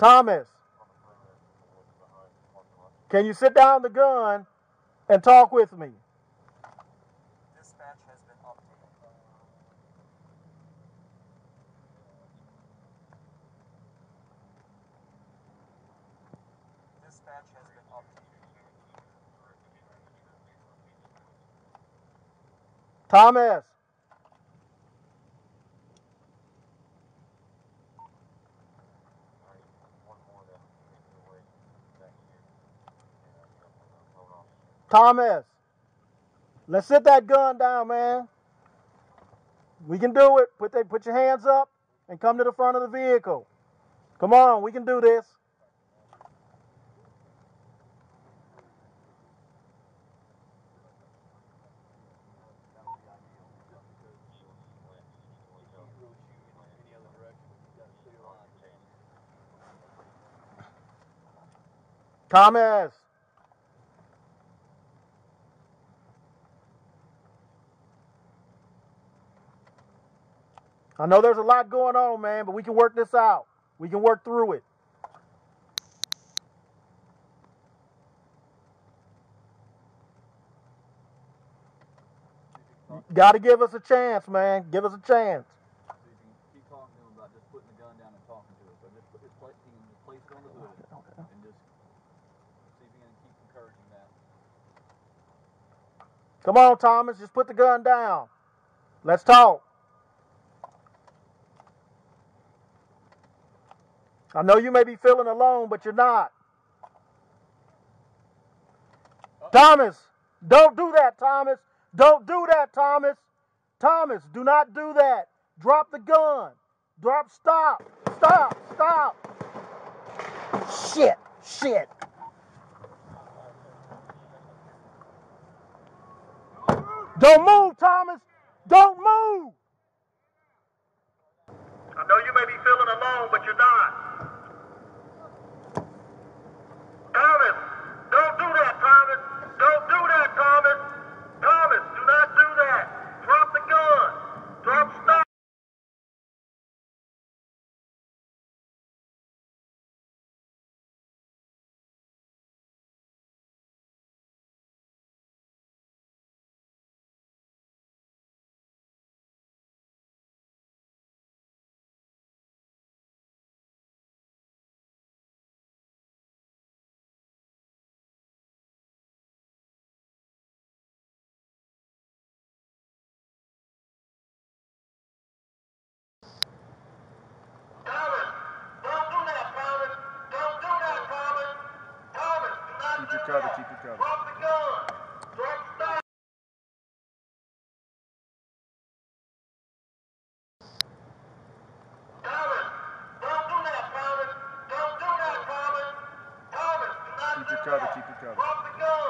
Thomas, can you sit down the gun and talk with me? Dispatch Thomas, let's sit that gun down, man. We can do it. Put that, put your hands up and come to the front of the vehicle. Come on, we can do this. Thomas. I know there's a lot going on, man, but we can work this out. We can work through it. Got to give us a chance, man. Give us a chance. So keep talking to him about just putting the gun down and talking to us. So just put, just place, just place it on the hood and just see if you can keep encouraging that. Come on, Thomas. Just put the gun down. Let's talk. I know you may be feeling alone, but you're not. Thomas, don't do that, Thomas. Don't do that, Thomas. Thomas, do not do that. Drop the gun. Drop, stop. Stop, stop. Shit, shit. Don't move, Thomas. Don't move. I know you may be feeling alone, but you're not. Your cover, keep your cover. Keep your cover, keep your cover.